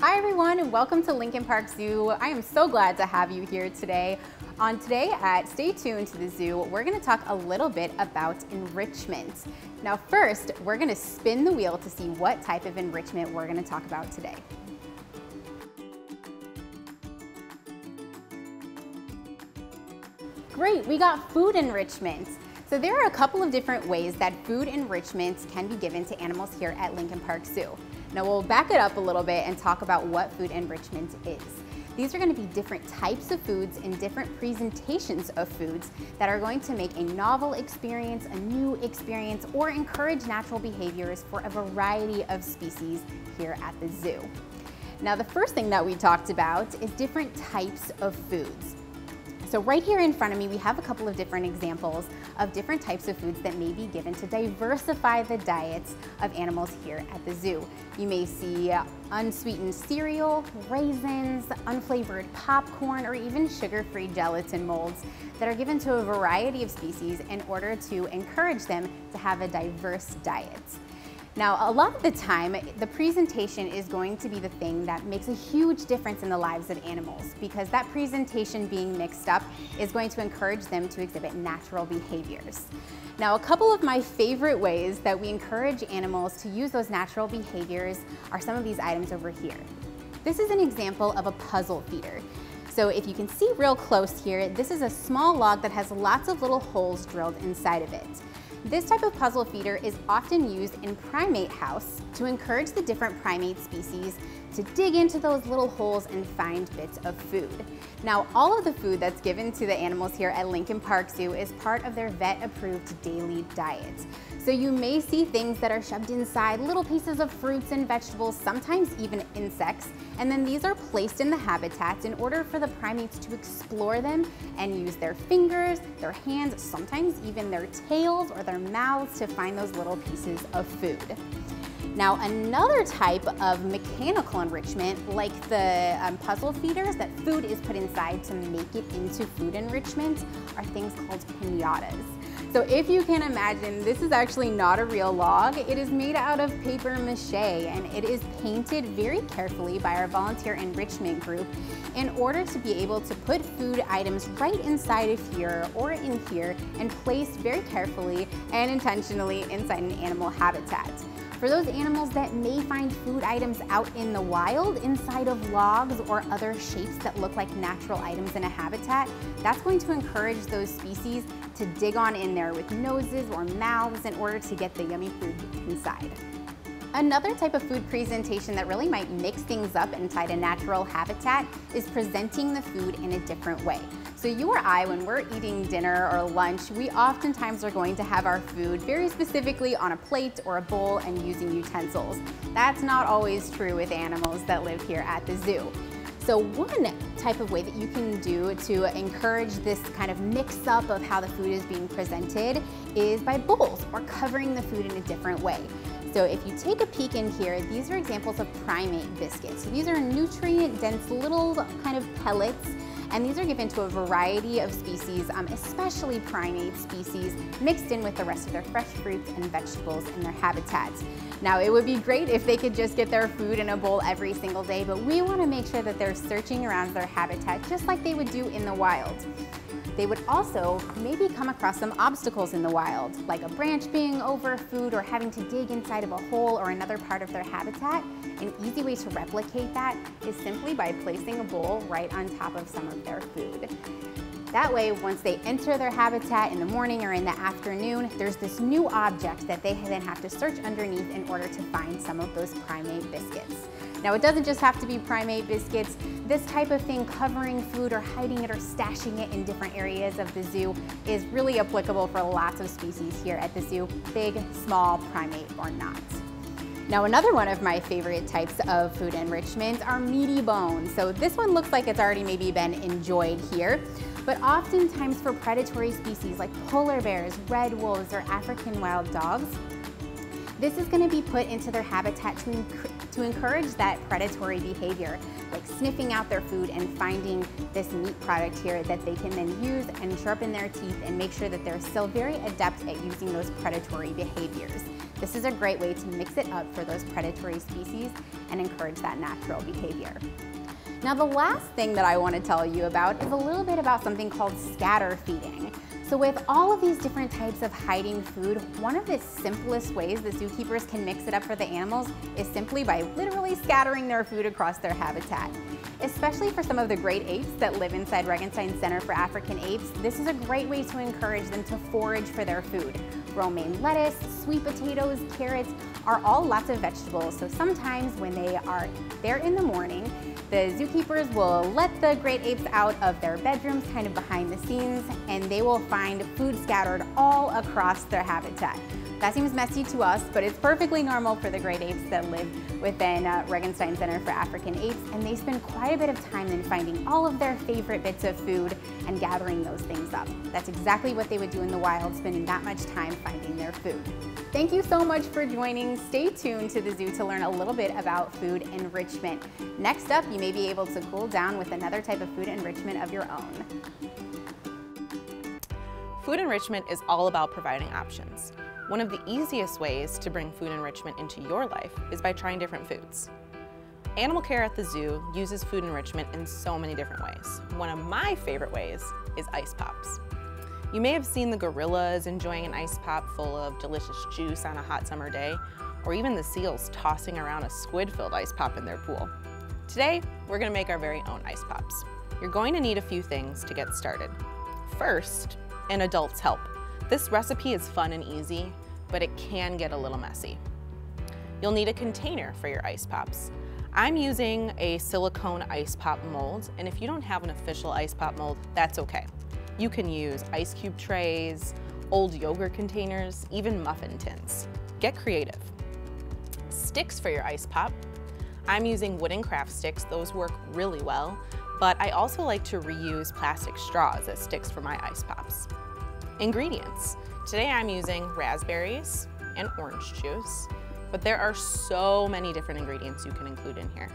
Hi everyone and welcome to Lincoln Park Zoo. I am so glad to have you here today. On today at Stay Tuned to the Zoo, we're gonna talk a little bit about enrichment. Now first, we're gonna spin the wheel to see what type of enrichment we're gonna talk about today. Great, we got food enrichment. So there are a couple of different ways that food enrichment can be given to animals here at Lincoln Park Zoo. Now we'll back it up a little bit and talk about what food enrichment is. These are going to be different types of foods and different presentations of foods that are going to make a novel experience, a new experience, or encourage natural behaviors for a variety of species here at the zoo. Now the first thing that we talked about is different types of foods. So right here in front of me, we have a couple of different examples of different types of foods that may be given to diversify the diets of animals here at the zoo. You may see unsweetened cereal, raisins, unflavored popcorn, or even sugar-free gelatin molds that are given to a variety of species in order to encourage them to have a diverse diet. Now, a lot of the time, the presentation is going to be the thing that makes a huge difference in the lives of animals because that presentation being mixed up is going to encourage them to exhibit natural behaviors. Now, a couple of my favorite ways that we encourage animals to use those natural behaviors are some of these items over here. This is an example of a puzzle feeder. So if you can see real close here, this is a small log that has lots of little holes drilled inside of it. This type of puzzle feeder is often used in primate house to encourage the different primate species to dig into those little holes and find bits of food. Now, all of the food that's given to the animals here at Lincoln Park Zoo is part of their vet-approved daily diet. So you may see things that are shoved inside, little pieces of fruits and vegetables, sometimes even insects, and then these are placed in the habitats in order for the primates to explore them and use their fingers, their hands, sometimes even their tails or their mouths to find those little pieces of food. Now another type of mechanical enrichment, like the um, puzzle feeders that food is put inside to make it into food enrichment, are things called pinatas. So if you can imagine, this is actually not a real log. It is made out of paper mache and it is painted very carefully by our volunteer enrichment group in order to be able to put food items right inside of here or in here and placed very carefully and intentionally inside an animal habitat. For those animals that may find food items out in the wild, inside of logs or other shapes that look like natural items in a habitat, that's going to encourage those species to dig on in there with noses or mouths in order to get the yummy food inside. Another type of food presentation that really might mix things up inside a natural habitat is presenting the food in a different way. So you or I, when we're eating dinner or lunch, we oftentimes are going to have our food very specifically on a plate or a bowl and using utensils. That's not always true with animals that live here at the zoo. So one type of way that you can do to encourage this kind of mix up of how the food is being presented is by bowls or covering the food in a different way. So if you take a peek in here, these are examples of primate biscuits. So these are nutrient dense little kind of pellets and these are given to a variety of species, um, especially primate species, mixed in with the rest of their fresh fruits and vegetables in their habitats. Now, it would be great if they could just get their food in a bowl every single day, but we want to make sure that they're searching around their habitat just like they would do in the wild. They would also maybe come across some obstacles in the wild, like a branch being over food or having to dig inside of a hole or another part of their habitat. An easy way to replicate that is simply by placing a bowl right on top of some of their food. That way, once they enter their habitat in the morning or in the afternoon, there's this new object that they then have to search underneath in order to find some of those primate biscuits. Now it doesn't just have to be primate biscuits. This type of thing, covering food or hiding it or stashing it in different areas of the zoo is really applicable for lots of species here at the zoo, big, small, primate, or not. Now another one of my favorite types of food enrichment are meaty bones. So this one looks like it's already maybe been enjoyed here, but oftentimes for predatory species like polar bears, red wolves, or African wild dogs, this is going to be put into their habitat to, to encourage that predatory behavior, like sniffing out their food and finding this meat product here that they can then use and sharpen their teeth and make sure that they're still very adept at using those predatory behaviors. This is a great way to mix it up for those predatory species and encourage that natural behavior. Now the last thing that I want to tell you about is a little bit about something called scatter feeding. So with all of these different types of hiding food, one of the simplest ways the zookeepers can mix it up for the animals is simply by literally scattering their food across their habitat. Especially for some of the great apes that live inside Regenstein Center for African Apes, this is a great way to encourage them to forage for their food. Romaine lettuce, sweet potatoes, carrots are all lots of vegetables, so sometimes when they are there in the morning, the zookeepers will let the great apes out of their bedrooms kind of behind the scenes and they will find food scattered all across their habitat. That seems messy to us, but it's perfectly normal for the great apes that live within uh, Regenstein Center for African Apes, and they spend quite a bit of time in finding all of their favorite bits of food and gathering those things up. That's exactly what they would do in the wild, spending that much time finding their food. Thank you so much for joining. Stay tuned to the zoo to learn a little bit about food enrichment. Next up, you may be able to cool down with another type of food enrichment of your own. Food enrichment is all about providing options. One of the easiest ways to bring food enrichment into your life is by trying different foods. Animal Care at the Zoo uses food enrichment in so many different ways. One of my favorite ways is ice pops. You may have seen the gorillas enjoying an ice pop full of delicious juice on a hot summer day, or even the seals tossing around a squid-filled ice pop in their pool. Today, we're gonna make our very own ice pops. You're going to need a few things to get started. First, an adult's help. This recipe is fun and easy, but it can get a little messy. You'll need a container for your ice pops. I'm using a silicone ice pop mold, and if you don't have an official ice pop mold, that's okay. You can use ice cube trays, old yogurt containers, even muffin tins. Get creative. Sticks for your ice pop. I'm using wooden craft sticks, those work really well, but I also like to reuse plastic straws as sticks for my ice pops. Ingredients. Today I'm using raspberries and orange juice, but there are so many different ingredients you can include in here.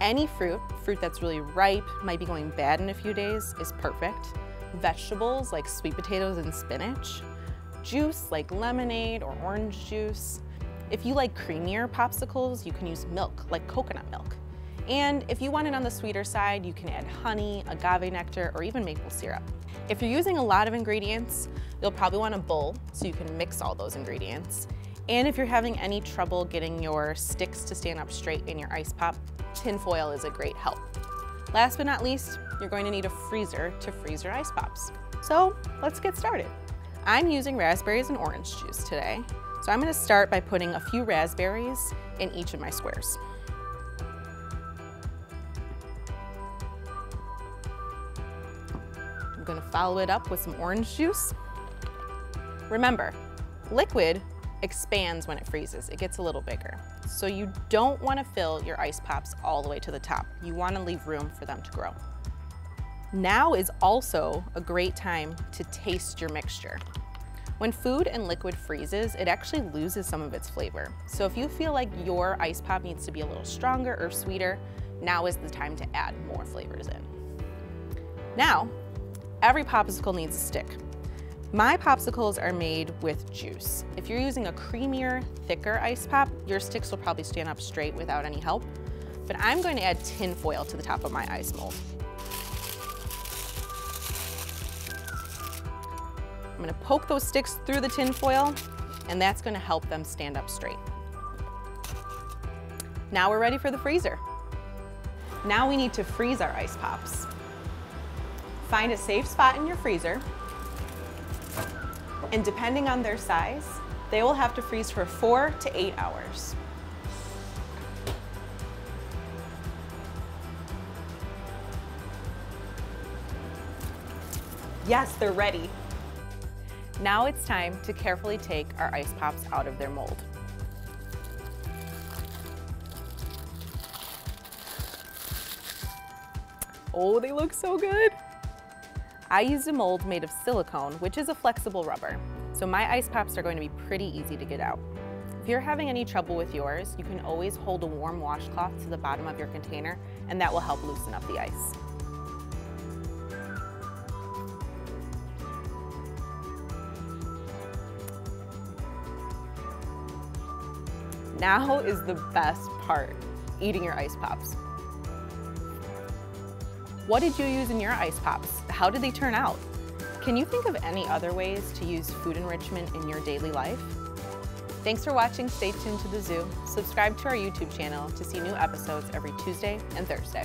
Any fruit, fruit that's really ripe, might be going bad in a few days, is perfect. Vegetables like sweet potatoes and spinach. Juice like lemonade or orange juice. If you like creamier popsicles, you can use milk like coconut milk. And if you want it on the sweeter side, you can add honey, agave nectar, or even maple syrup. If you're using a lot of ingredients, you'll probably want a bowl so you can mix all those ingredients. And if you're having any trouble getting your sticks to stand up straight in your ice pop, tin foil is a great help. Last but not least, you're going to need a freezer to freeze your ice pops. So let's get started. I'm using raspberries and orange juice today. So I'm gonna start by putting a few raspberries in each of my squares. Follow it up with some orange juice. Remember, liquid expands when it freezes. It gets a little bigger. So you don't wanna fill your ice pops all the way to the top. You wanna leave room for them to grow. Now is also a great time to taste your mixture. When food and liquid freezes, it actually loses some of its flavor. So if you feel like your ice pop needs to be a little stronger or sweeter, now is the time to add more flavors in. Now, Every popsicle needs a stick. My popsicles are made with juice. If you're using a creamier, thicker ice pop, your sticks will probably stand up straight without any help. But I'm going to add tin foil to the top of my ice mold. I'm gonna poke those sticks through the tin foil and that's gonna help them stand up straight. Now we're ready for the freezer. Now we need to freeze our ice pops. Find a safe spot in your freezer, and depending on their size, they will have to freeze for four to eight hours. Yes, they're ready. Now it's time to carefully take our ice pops out of their mold. Oh, they look so good. I used a mold made of silicone, which is a flexible rubber. So my ice pops are going to be pretty easy to get out. If you're having any trouble with yours, you can always hold a warm washcloth to the bottom of your container and that will help loosen up the ice. Now is the best part, eating your ice pops. What did you use in your ice pops? How did they turn out? Can you think of any other ways to use food enrichment in your daily life? Thanks for watching Stay tuned to the zoo. Subscribe to our YouTube channel to see new episodes every Tuesday and Thursday.